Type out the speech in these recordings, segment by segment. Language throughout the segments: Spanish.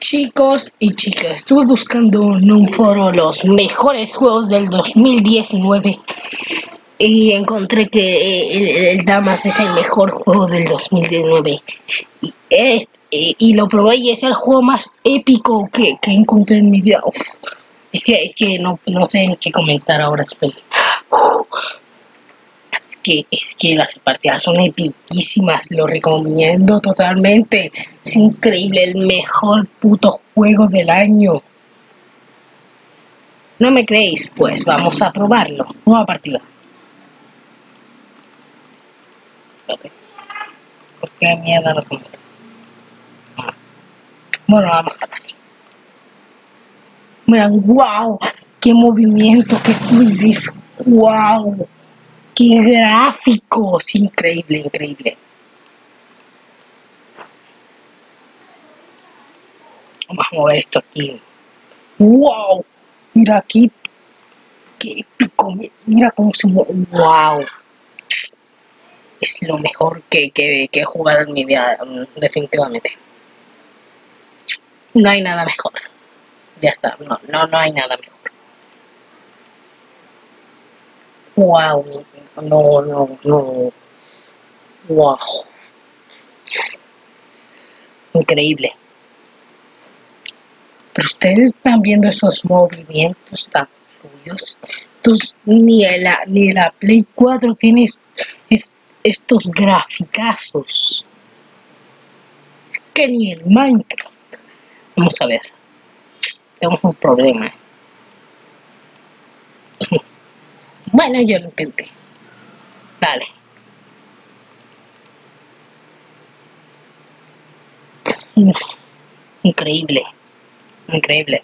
Chicos y chicas, estuve buscando en un foro los mejores juegos del 2019 y encontré que el, el Damas es el mejor juego del 2019 y, eh, lo probé y es el juego más épico que, que encontré en mi vida. Es que, es que no, no sé ni qué comentar ahora, espera. Que, es que las partidas son epiquísimas, lo recomiendo totalmente. Es increíble, el mejor puto juego del año. ¿No me creéis? Pues vamos a probarlo. Nueva partida. Espérate. ¿Por qué mierda no comento? Ah. Bueno, vamos a aquí. Mira, wow, qué movimiento, qué fluidez, wow, qué gráficos, increíble, increíble. Vamos a mover esto aquí. Wow, mira aquí, qué épico, mira cómo se mueve, wow. Es lo mejor que, que, he jugado en mi vida, mm, definitivamente. No hay nada mejor ya está, no, no hay nada mejor. Wow, no, no, no. Wow. Increíble. Pero ustedes están viendo esos movimientos tan fluidos. Entonces, ni la, ni la Play 4 tiene estos graficazos. Que ni el Minecraft. Vamos a ver tenemos un problema. Bueno, yo lo intenté. Dale. Increíble. Increíble.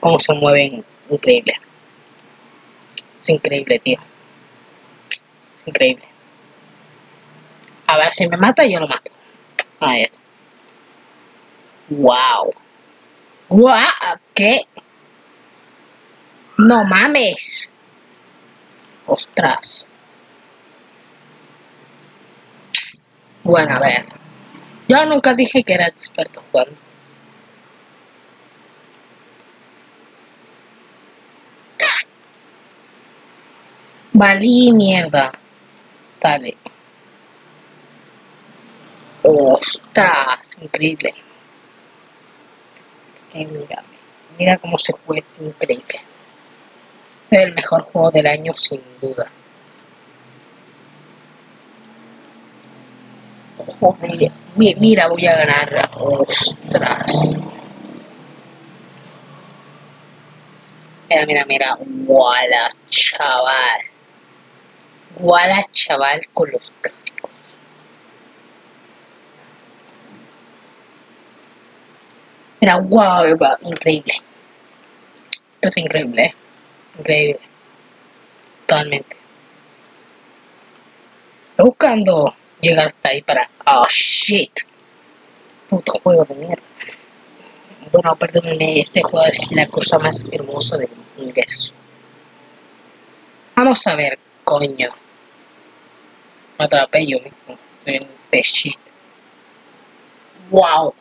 Cómo se mueven. Increíble. Es increíble, tío. Es increíble. A ver si me mata, yo lo mato. Ahí está. Wow. ¡Guau! ¿Qué? No mames. Ostras. Bueno, a ver. Yo nunca dije que era experto jugando. Valí mierda. Dale. Ostras, increíble que mira, mira cómo se juega increíble. Es el mejor juego del año sin duda. Mira, voy a ganar. Ostras. Mira, mira, mira. Guala, chaval. Guala, chaval, con los Era wow, increíble. Esto es increíble, ¿eh? Increíble. Totalmente. Estoy buscando llegar hasta ahí para... Oh, shit. Puto juego de mierda. Bueno, perdónenme, este juego es la cosa más hermosa del universo. Vamos a ver, coño. Me atrapé yo mismo. En the shit. Wow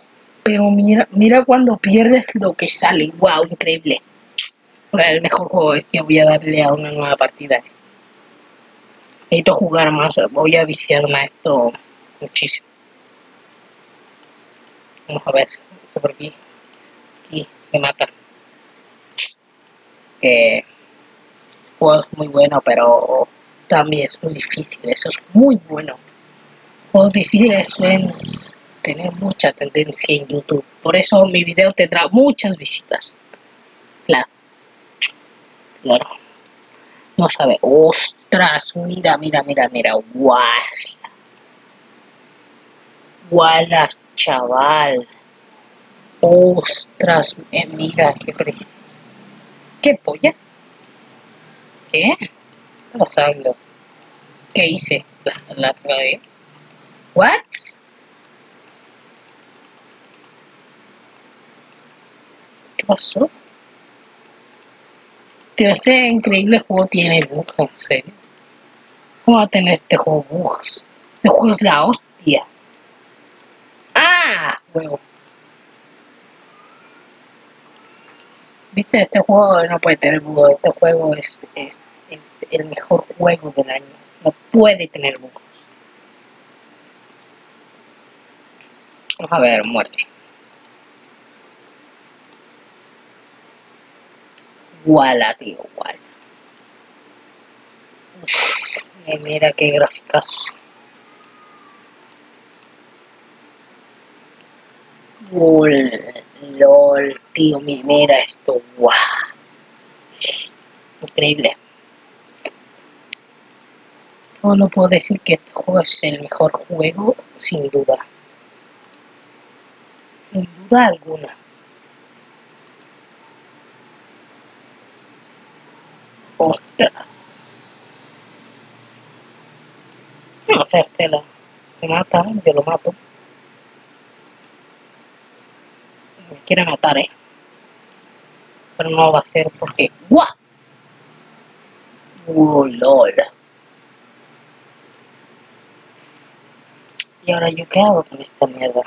pero mira, mira cuando pierdes lo que sale. Wow, increíble. El mejor juego es que voy a darle a una nueva partida. Necesito jugar más, voy a viciarme a esto muchísimo. Vamos a ver, esto por aquí. Aquí me mata. Que el juego es muy bueno, pero también es muy difícil. Eso es muy bueno. Juegos difíciles suelen tener mucha tendencia en YouTube. Por eso mi video tendrá muchas visitas. Claro. No sabe. Ostras, mira, mira, mira, mira. Guau. Guala, chaval. Ostras, eh, mira, qué precio. ¿Qué polla? ¿Qué? ¿Qué está pasando? ¿Qué hice? La, la ¿What? pasó? Tío, este increíble juego tiene bugs, en serio. ¿Cómo va a tener este juego bugs? Este juego es la hostia. ¡Ah! Huevo. Viste, este juego no puede tener bugs. Este juego es, es, es el mejor juego del año. No puede tener bugs. Vamos a ver, muerte. Wala, tío, Wala. mira qué gráficas. LOL, LOL, tío, mira esto, wow. Increíble. Solo puedo decir que este juego es el mejor juego, sin duda. Sin duda alguna. Ostras. No hacértela. Te mata, yo lo mato. Me quiere matar, eh. Pero no va a ser porque. ¡Guau! ¡Oh, lol! Y ahora yo qué hago con esta mierda.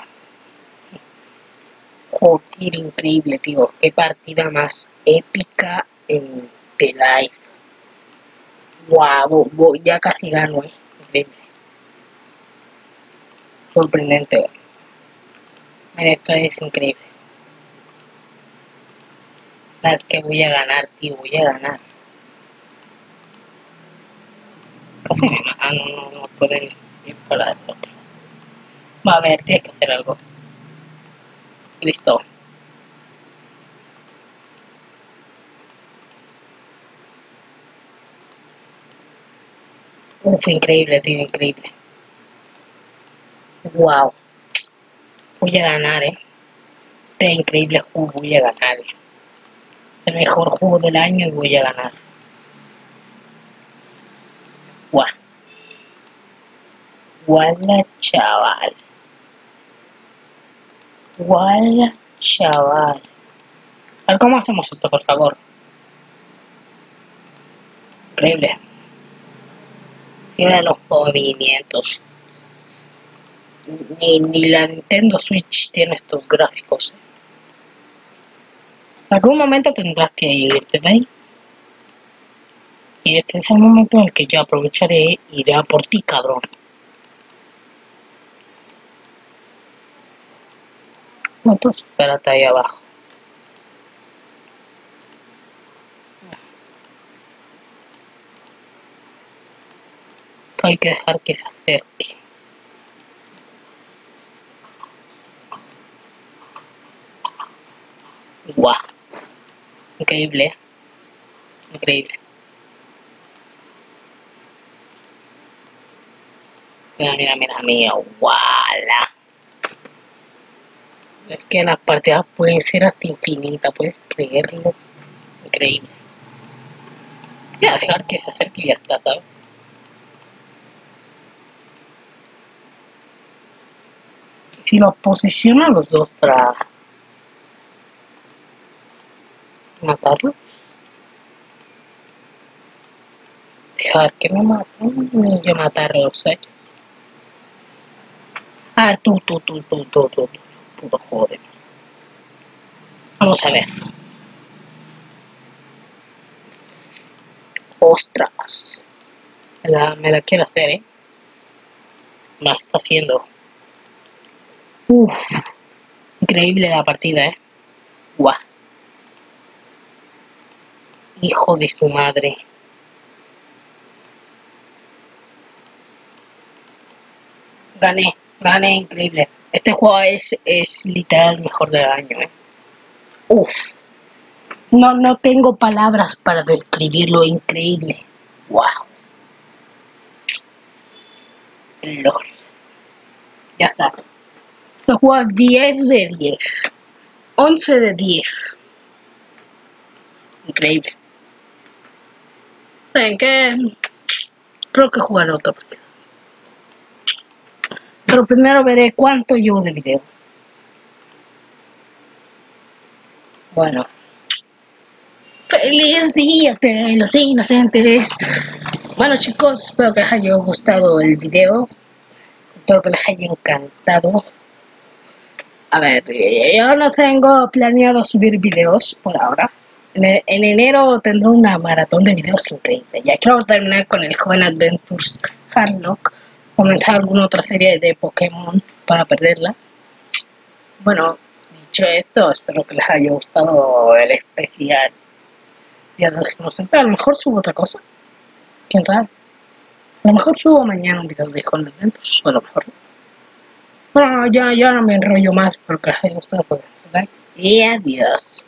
Joder, increíble, tío. Qué partida más épica en The Life. Wow, ya casi gano, eh. Increíble. Sorprendente. Mira, esto es increíble. Es que voy a ganar, tío, voy a ganar. Casi me Ah, no, no pueden ir para el otro. Va a ver, tienes que hacer algo. Listo. Uf, increíble, tío, increíble. Wow. Voy a ganar, eh. Este increíble juego voy a ganar. Eh el mejor juego del año y voy a ganar. Guau. Guala chaval. Guala chaval. A ver cómo hacemos esto, por favor. Increíble. Mira los movimientos. Ni, ni la Nintendo Switch tiene estos gráficos. En algún momento tendrás que irte de ahí. Y este es el momento en el que yo aprovecharé e iré a por ti, cabrón. Entonces, espérate ahí abajo. Hay que dejar que se acerque. Guau. Increíble. Increíble. Mira, mira, mira, mira. ¡Wala! Es que las partidas pueden ser hasta infinitas, puedes creerlo. Increíble. Voy a dejar que se acerque y ya está, ¿sabes? Si los posiciona los dos para matarlo. Dejar que me maten y yo matarlos a ellos. A ver, tú, tú, tú, tú, tú, tú, tú, puto joder. Vamos a ver. Ostras. Me la, me la quiero hacer, ¿eh? Me la está haciendo. Uf. Increíble la partida, ¿eh? Guau. Hijo de su madre. Gané, gané, increíble. Este juego es, es literal mejor del año, eh. Uf. No, no tengo palabras para describirlo increíble. Wow. LOL. Ya está. Este juego 10 de 10. 11 de 10. Increíble. ¿En qué? Creo que jugaré otra partida. Pero primero veré cuánto llevo de video. Bueno. ¡Feliz día de los inocentes! Bueno chicos, espero que les haya gustado el video. Espero que les haya encantado. A ver, eh, yo no tengo planeado subir videos por ahora. En, e- en enero tendré una maratón de videos increíble. Ya quiero terminar con el joven Adventures Harlock, comenzar alguna otra serie de Pokémon para perderla. Bueno, dicho esto, espero que les haya gustado el especial Día de los Inocentes. A lo mejor subo otra cosa. ¿Quién sabe? A lo mejor subo mañana un video de joven Adventures, o a lo mejor no. Bueno, ya, ya no me enrollo más, espero que les haya gustado. Pues, like y adiós.